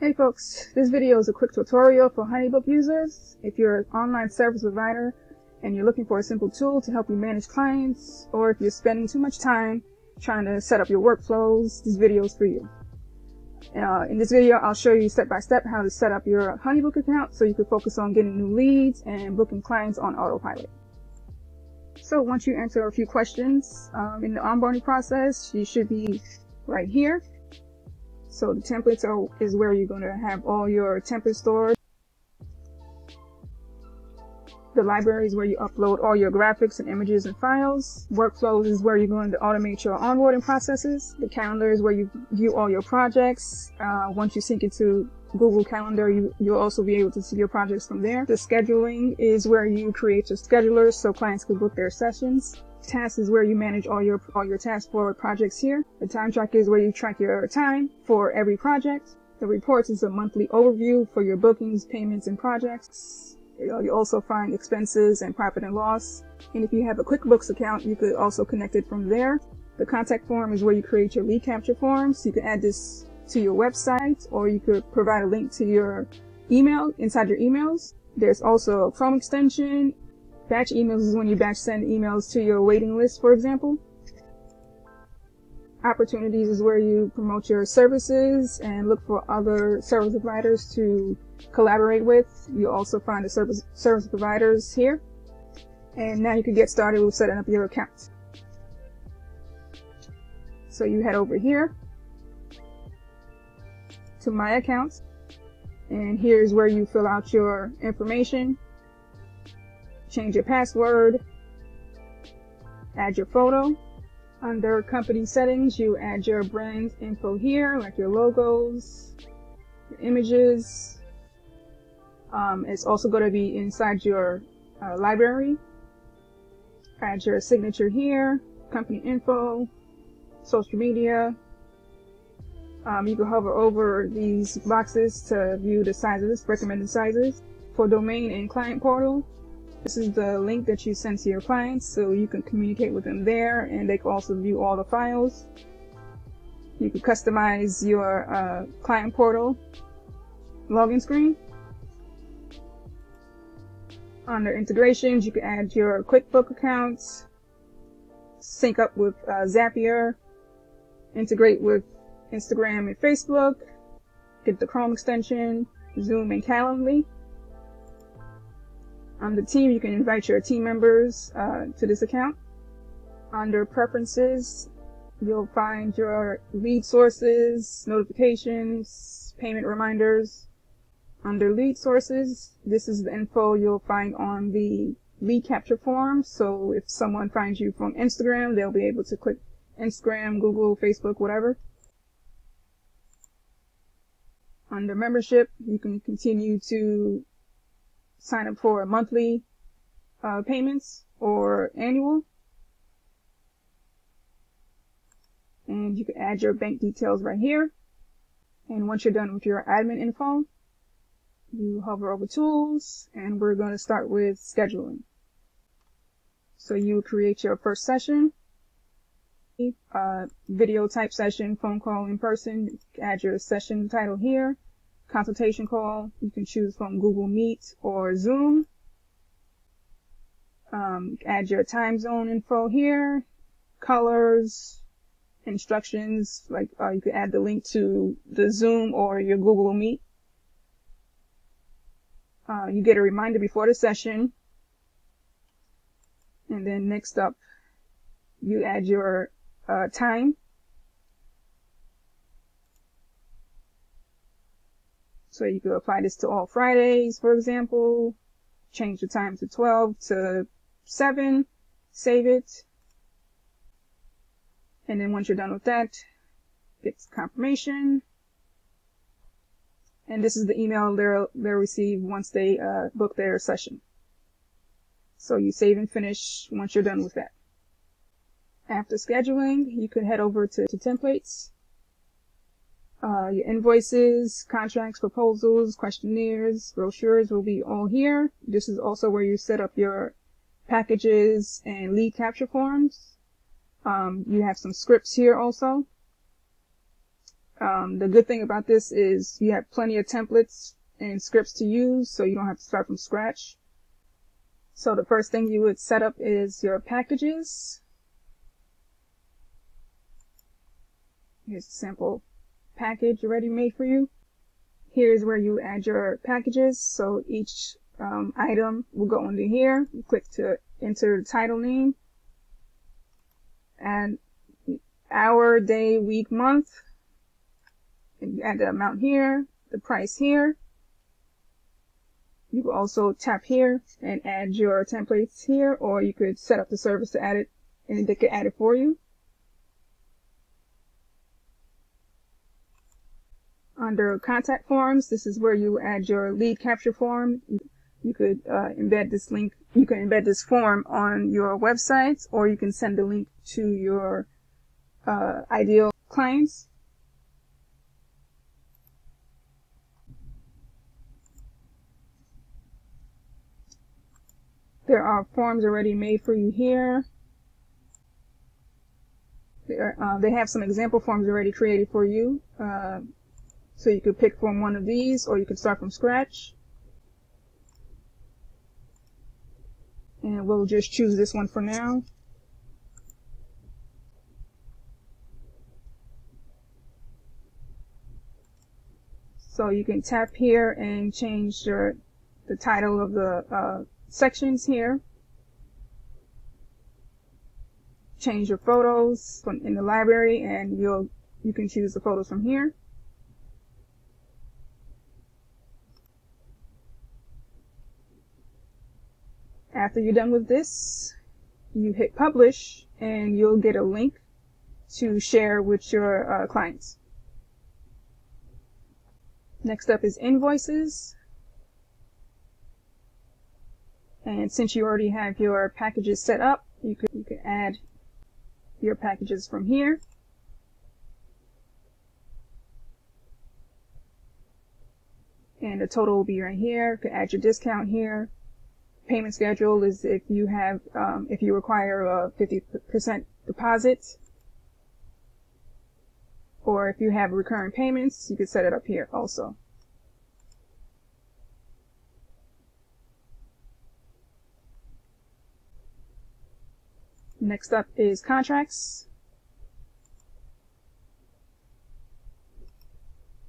Hey folks, this video is a quick tutorial for HoneyBook users. If you're an online service provider and you're looking for a simple tool to help you manage clients, or if you're spending too much time trying to set up your workflows, this video is for you. Uh, in this video, I'll show you step by step how to set up your HoneyBook account so you can focus on getting new leads and booking clients on autopilot. So once you answer a few questions um, in the onboarding process, you should be right here. So the templates are, is where you're going to have all your templates stored. The library is where you upload all your graphics and images and files. Workflows is where you're going to automate your onboarding processes. The calendar is where you view all your projects. Uh, once you sync it to Google Calendar, you, you'll also be able to see your projects from there. The scheduling is where you create your schedulers so clients can book their sessions. Tasks is where you manage all your all your tasks for projects here. The time track is where you track your time for every project. The reports is a monthly overview for your bookings, payments, and projects. You also find expenses and profit and loss. And if you have a QuickBooks account, you could also connect it from there. The contact form is where you create your lead capture forms. You can add this to your website or you could provide a link to your email inside your emails. There's also a Chrome extension Batch emails is when you batch send emails to your waiting list, for example. Opportunities is where you promote your services and look for other service providers to collaborate with. You also find the service, service providers here. And now you can get started with setting up your account. So you head over here to my account and here's where you fill out your information change your password, add your photo. Under company settings, you add your brand info here, like your logos, your images. Um, it's also going to be inside your uh, library. Add your signature here, company info, social media. Um, you can hover over these boxes to view the sizes, recommended sizes. For domain and client portal, this is the link that you send to your clients so you can communicate with them there and they can also view all the files. You can customize your uh, client portal login screen. Under integrations, you can add your QuickBook accounts, sync up with uh, Zapier, integrate with Instagram and Facebook, get the Chrome extension, Zoom and Calendly. On the team, you can invite your team members uh, to this account. Under preferences, you'll find your lead sources, notifications, payment reminders. Under lead sources, this is the info you'll find on the lead capture form. So if someone finds you from Instagram, they'll be able to click Instagram, Google, Facebook, whatever. Under membership, you can continue to sign up for monthly uh, payments or annual. And you can add your bank details right here. And once you're done with your admin info, you hover over tools and we're going to start with scheduling. So you create your first session, uh, video type session, phone call in person, add your session title here, consultation call. You can choose from Google Meet or Zoom. Um, add your time zone info here, colors, instructions, like uh, you can add the link to the Zoom or your Google Meet. Uh, you get a reminder before the session. And then next up, you add your uh, time So you could apply this to all Fridays, for example. Change the time to 12 to 7. Save it. And then once you're done with that, get confirmation. And this is the email they'll, they'll receive once they uh, book their session. So you save and finish once you're done with that. After scheduling, you could head over to, to templates uh, your invoices, contracts, proposals, questionnaires, brochures will be all here. This is also where you set up your packages and lead capture forms. Um, you have some scripts here also. Um, the good thing about this is you have plenty of templates and scripts to use, so you don't have to start from scratch. So the first thing you would set up is your packages. Here's a sample package already made for you. Here's where you add your packages. So each um, item will go under here. You click to enter the title name and hour, day, week, month. And you add the amount here, the price here. You can also tap here and add your templates here, or you could set up the service to add it and they could add it for you. Under contact forms, this is where you add your lead capture form. You could uh, embed this link, you can embed this form on your websites or you can send the link to your uh, ideal clients. There are forms already made for you here. Uh, they have some example forms already created for you. Uh, so you could pick from one of these or you could start from scratch. And we'll just choose this one for now. So you can tap here and change your the title of the uh, sections here. Change your photos from in the library and you'll you can choose the photos from here. After you're done with this, you hit publish and you'll get a link to share with your uh, clients. Next up is invoices. And since you already have your packages set up, you could, you could add your packages from here. And the total will be right here. You could add your discount here. Payment schedule is if you have, um, if you require a 50% deposit. Or if you have recurring payments, you could set it up here also. Next up is contracts.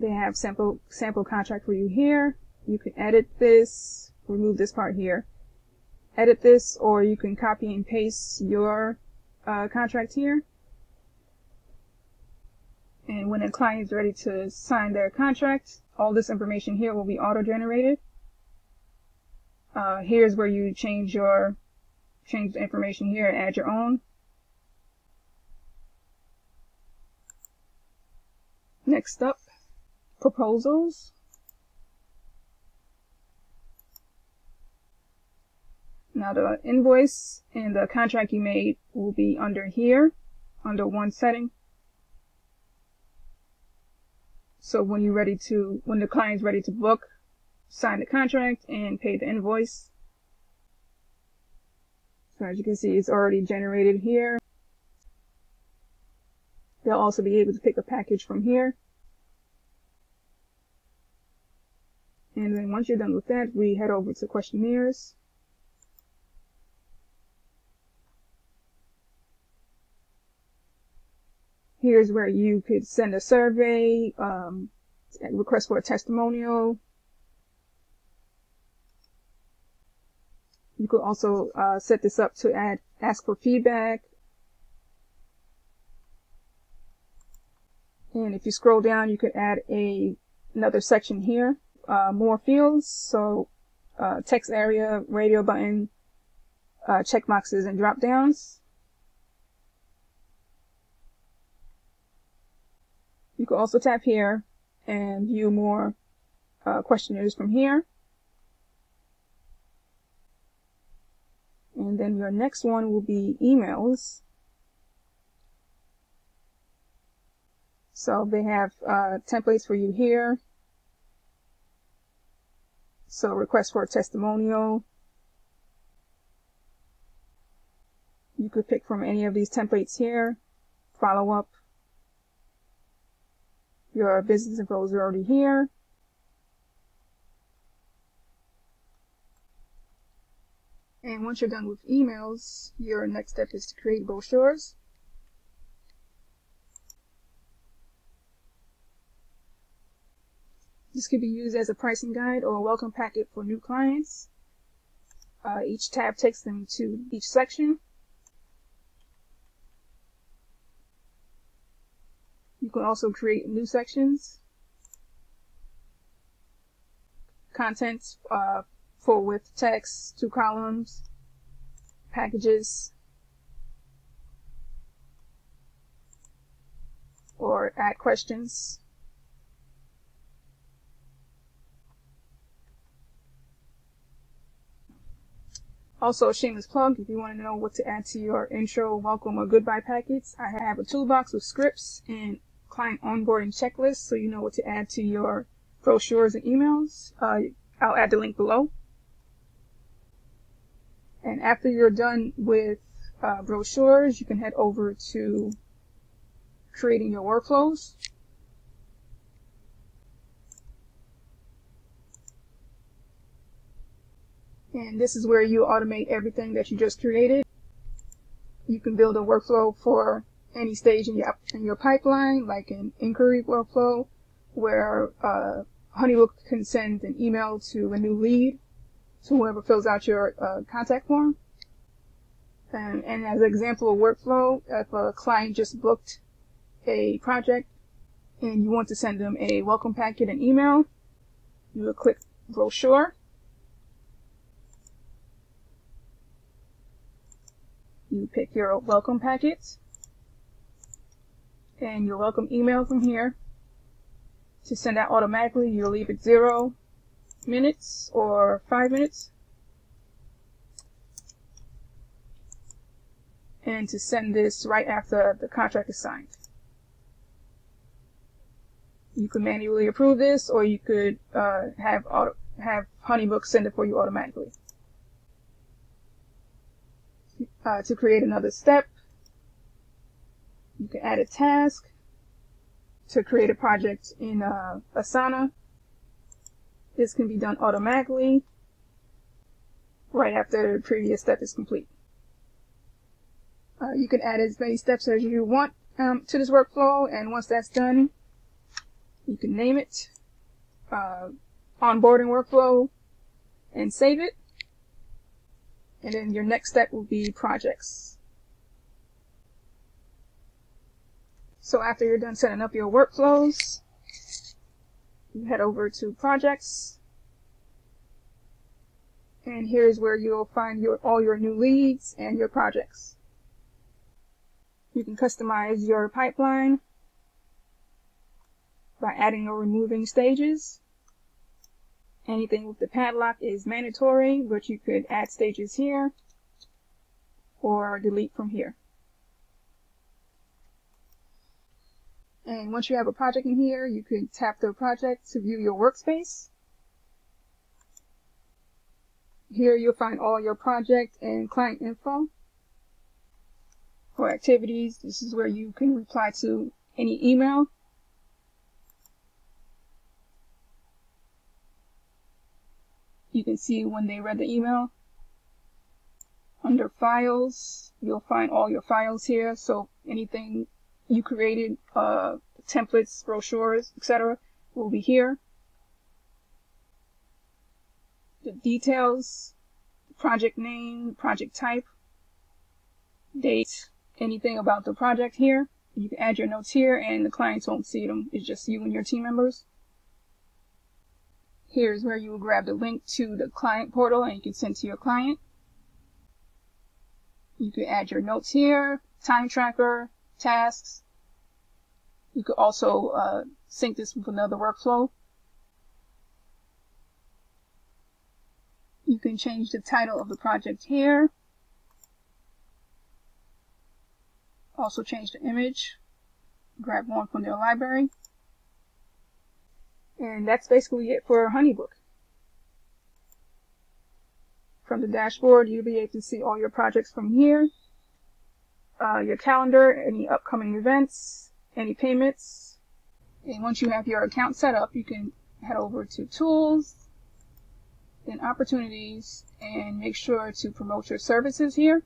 They have sample sample contract for you here. You can edit this, remove this part here, edit this, or you can copy and paste your uh, contract here. And when a client is ready to sign their contract, all this information here will be auto-generated. Uh, here's where you change your change the information here and add your own. Next up, proposals. Now the invoice and the contract you made will be under here, under one setting. So when you're ready to, when the client's ready to book, sign the contract and pay the invoice, so as you can see, it's already generated here. They'll also be able to pick a package from here. And then once you're done with that, we head over to questionnaires. Here's where you could send a survey, um, request for a testimonial, You could also uh, set this up to add, ask for feedback. And if you scroll down, you could add a another section here, uh, more fields. So uh, text area, radio button, uh, check boxes, and drop downs. You could also tap here and view more uh, questionnaires from here. And then your next one will be emails. So they have uh, templates for you here. So request for a testimonial. You could pick from any of these templates here. Follow up. Your business info is already here. And once you're done with emails, your next step is to create brochures. This could be used as a pricing guide or a welcome packet for new clients. Uh, each tab takes them to each section. Can also create new sections. Contents uh, for with text, two columns, packages, or add questions. Also, shameless plug, if you want to know what to add to your intro, welcome, or goodbye packets, I have a toolbox with scripts and client onboarding checklists so you know what to add to your brochures and emails. Uh, I'll add the link below. And after you're done with uh, brochures, you can head over to creating your workflows. And this is where you automate everything that you just created. You can build a workflow for any stage in your, in your pipeline, like an inquiry workflow, where uh, Honeybook can send an email to a new lead, to whoever fills out your uh, contact form. And, and as an example of workflow, if a client just booked a project and you want to send them a welcome packet and email, you will click brochure you pick your welcome packets and your welcome email from here. To send out automatically, you'll leave it zero minutes or five minutes. And to send this right after the contract is signed. You can manually approve this, or you could uh, have auto, have Honeybook send it for you automatically uh, to create another step. You can add a task to create a project in uh, Asana. This can be done automatically right after the previous step is complete. Uh, you can add as many steps as you want um, to this workflow, and once that's done, you can name it uh, onboarding workflow and save it. And then your next step will be projects. So after you're done setting up your workflows, you head over to projects. And here's where you'll find your all your new leads and your projects. You can customize your pipeline by adding or removing stages. Anything with the padlock is mandatory, but you could add stages here or delete from here. And once you have a project in here, you can tap the project to view your workspace. Here you'll find all your project and client info. For activities, this is where you can reply to any email You can see when they read the email. Under files, you'll find all your files here. So anything you created, uh, templates, brochures, etc. will be here. The details, project name, project type, date, anything about the project here. You can add your notes here and the clients won't see them. It's just you and your team members. Here's where you will grab the link to the client portal and you can send to your client. You can add your notes here, time tracker, tasks. You could also uh, sync this with another workflow. You can change the title of the project here. Also change the image. Grab one from their library. And that's basically it for Honeybook. From the dashboard, you'll be able to see all your projects from here, uh, your calendar, any upcoming events, any payments, And once you have your account set up, you can head over to Tools, then Opportunities, and make sure to promote your services here.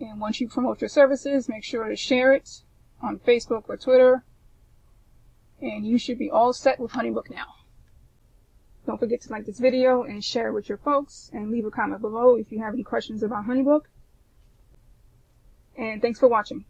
And once you promote your services, make sure to share it on Facebook or Twitter. And you should be all set with HoneyBook now. Don't forget to like this video and share it with your folks and leave a comment below if you have any questions about HoneyBook. And thanks for watching.